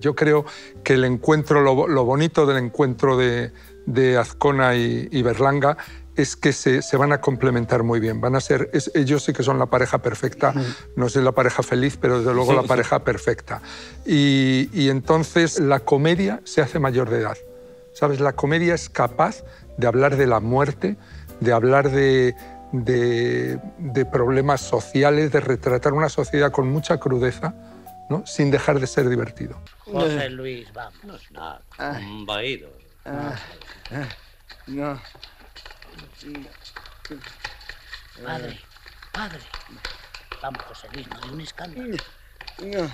Yo creo que el encuentro, lo, bonito del encuentro de, Azcona y, Berlanga es que se, van a complementar muy bien. Van a ser, ellos sí que son la pareja perfecta, no sé la pareja feliz, pero desde luego la pareja perfecta. Y, entonces la comedia se hace mayor de edad. ¿Sabes? La comedia es capaz de hablar de la muerte, de hablar de, de problemas sociales, de retratar una sociedad con mucha crudeza ¿no? sin dejar de ser divertido. José Luis, vamos. No, va ido. Ah, ah, no. Padre, padre. Vamos, José Luis, no hay un escándalo. No.